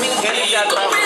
Minggu